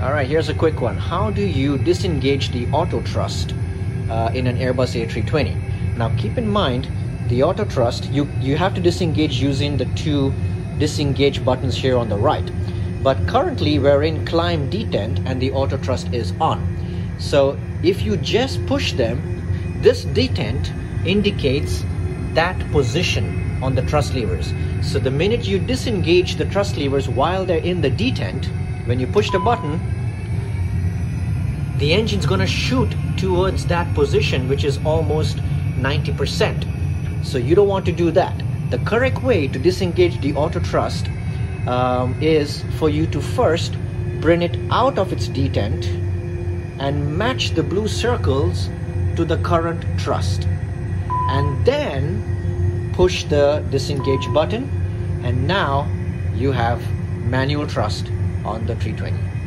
All right, here's a quick one. How do you disengage the auto thrust uh, in an Airbus A320? Now keep in mind, the auto thrust, you, you have to disengage using the two disengage buttons here on the right. But currently we're in climb detent and the auto thrust is on. So if you just push them, this detent indicates that position on the thrust levers. So the minute you disengage the thrust levers while they're in the detent, when you push the button, the engine's gonna shoot towards that position, which is almost 90%. So you don't want to do that. The correct way to disengage the auto thrust um, is for you to first bring it out of its detent and match the blue circles to the current thrust and then push the disengage button and now you have manual thrust on the 320